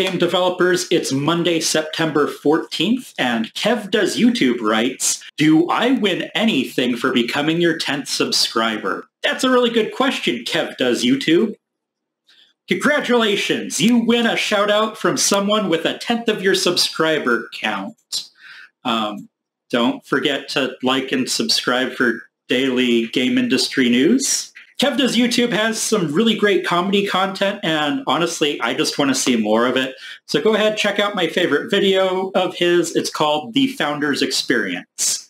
game developers? It's Monday, September 14th, and Kev Does YouTube writes, Do I win anything for becoming your 10th subscriber? That's a really good question, Kev Does YouTube. Congratulations, you win a shout out from someone with a tenth of your subscriber count. Um, don't forget to like and subscribe for daily game industry news. Kev Does YouTube has some really great comedy content, and honestly, I just want to see more of it. So go ahead, check out my favorite video of his. It's called The Founder's Experience.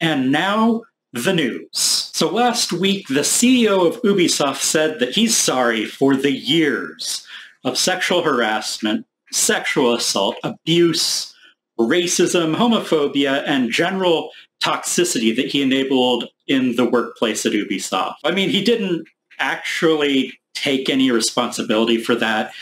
And now, the news. So last week, the CEO of Ubisoft said that he's sorry for the years of sexual harassment, sexual assault, abuse, racism, homophobia, and general toxicity that he enabled in the workplace at Ubisoft. I mean, he didn't actually take any responsibility for that,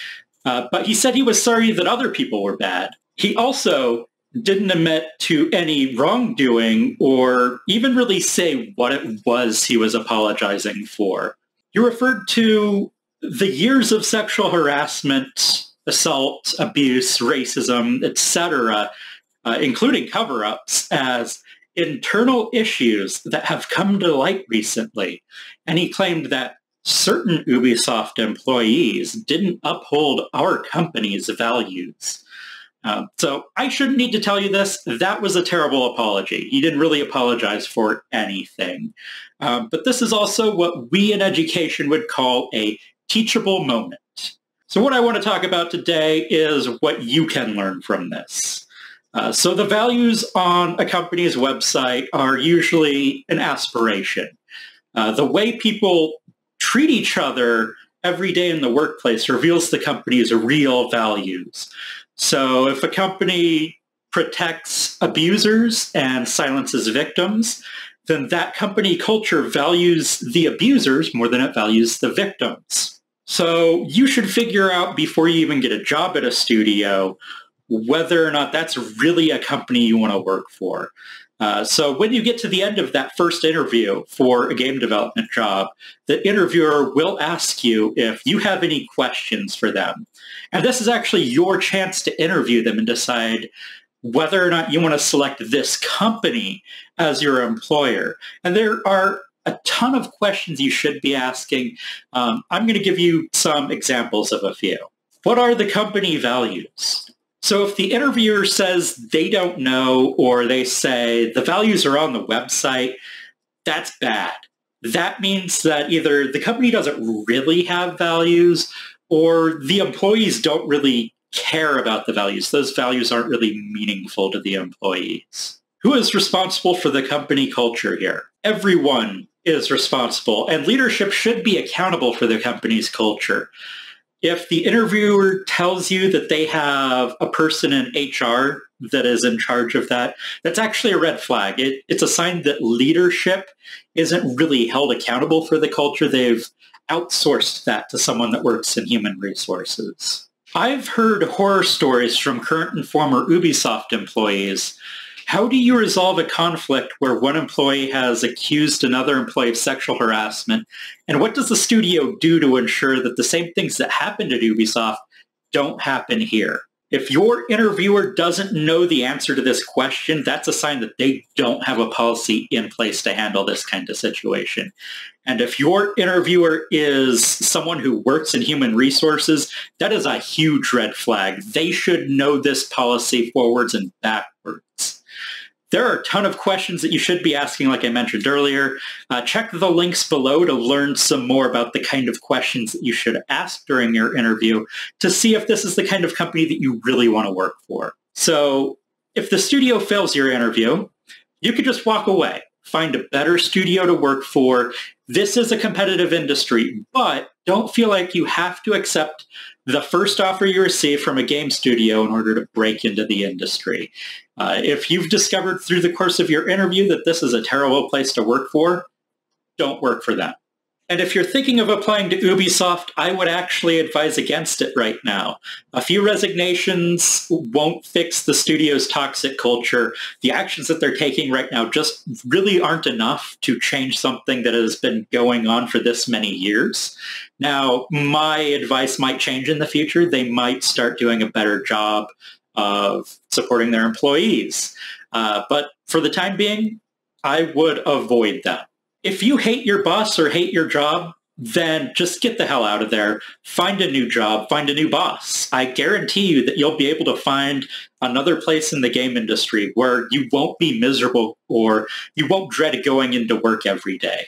uh, but he said he was sorry that other people were bad. He also didn't admit to any wrongdoing or even really say what it was he was apologizing for. You referred to the years of sexual harassment, assault, abuse, racism, etc., uh, including cover-ups, as internal issues that have come to light recently. And he claimed that certain Ubisoft employees didn't uphold our company's values. Um, so I shouldn't need to tell you this. That was a terrible apology. He didn't really apologize for anything. Um, but this is also what we in education would call a teachable moment. So what I want to talk about today is what you can learn from this. Uh, so the values on a company's website are usually an aspiration. Uh, the way people treat each other every day in the workplace reveals the company's real values. So if a company protects abusers and silences victims, then that company culture values the abusers more than it values the victims. So you should figure out before you even get a job at a studio whether or not that's really a company you want to work for. Uh, so when you get to the end of that first interview for a game development job, the interviewer will ask you if you have any questions for them. And this is actually your chance to interview them and decide whether or not you want to select this company as your employer. And there are a ton of questions you should be asking. Um, I'm going to give you some examples of a few. What are the company values? So if the interviewer says they don't know or they say the values are on the website, that's bad. That means that either the company doesn't really have values or the employees don't really care about the values. Those values aren't really meaningful to the employees. Who is responsible for the company culture here? Everyone is responsible, and leadership should be accountable for the company's culture if the interviewer tells you that they have a person in HR that is in charge of that, that's actually a red flag. It, it's a sign that leadership isn't really held accountable for the culture. They've outsourced that to someone that works in human resources. I've heard horror stories from current and former Ubisoft employees how do you resolve a conflict where one employee has accused another employee of sexual harassment? And what does the studio do to ensure that the same things that happened at Ubisoft don't happen here? If your interviewer doesn't know the answer to this question, that's a sign that they don't have a policy in place to handle this kind of situation. And if your interviewer is someone who works in human resources, that is a huge red flag. They should know this policy forwards and backwards. There are a ton of questions that you should be asking, like I mentioned earlier. Uh, check the links below to learn some more about the kind of questions that you should ask during your interview to see if this is the kind of company that you really want to work for. So if the studio fails your interview, you could just walk away, find a better studio to work for. This is a competitive industry, but don't feel like you have to accept the first offer you receive from a game studio in order to break into the industry. Uh, if you've discovered through the course of your interview that this is a terrible place to work for, don't work for them. And if you're thinking of applying to Ubisoft, I would actually advise against it right now. A few resignations won't fix the studio's toxic culture. The actions that they're taking right now just really aren't enough to change something that has been going on for this many years. Now, my advice might change in the future. They might start doing a better job of supporting their employees. Uh, but for the time being, I would avoid them if you hate your boss or hate your job, then just get the hell out of there. Find a new job, find a new boss. I guarantee you that you'll be able to find another place in the game industry where you won't be miserable or you won't dread going into work every day.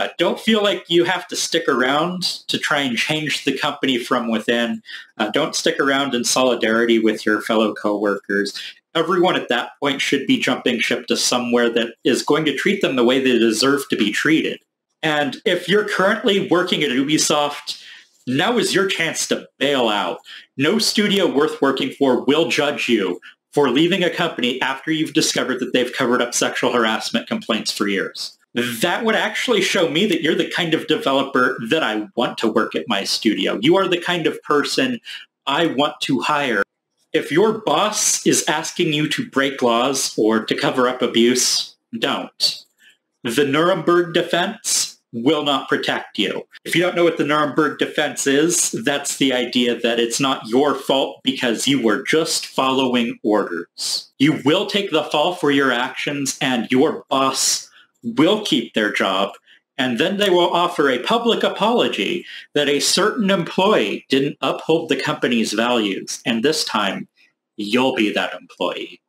Uh, don't feel like you have to stick around to try and change the company from within. Uh, don't stick around in solidarity with your fellow coworkers everyone at that point should be jumping ship to somewhere that is going to treat them the way they deserve to be treated. And if you're currently working at Ubisoft, now is your chance to bail out. No studio worth working for will judge you for leaving a company after you've discovered that they've covered up sexual harassment complaints for years. That would actually show me that you're the kind of developer that I want to work at my studio. You are the kind of person I want to hire if your boss is asking you to break laws or to cover up abuse, don't. The Nuremberg defense will not protect you. If you don't know what the Nuremberg defense is, that's the idea that it's not your fault because you were just following orders. You will take the fall for your actions and your boss will keep their job and then they will offer a public apology that a certain employee didn't uphold the company's values, and this time you'll be that employee.